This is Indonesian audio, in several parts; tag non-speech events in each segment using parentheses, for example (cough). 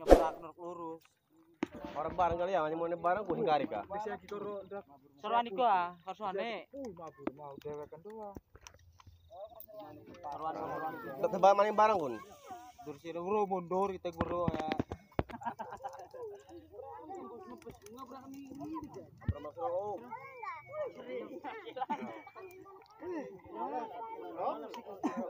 Ngebrak nur lurus. Orang barang kali ya, hanya mau barang kuning kari kah? Bisa karo ndak. Seruan iku ah, karsuane. Uh, mabur mau dewekan doang. Seruan maling barang kun. Dur sih guru mundur kita guru ya. (laughs) (laughs)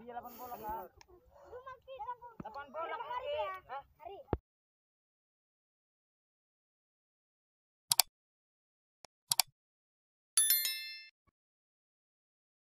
Iya 8 bola kan.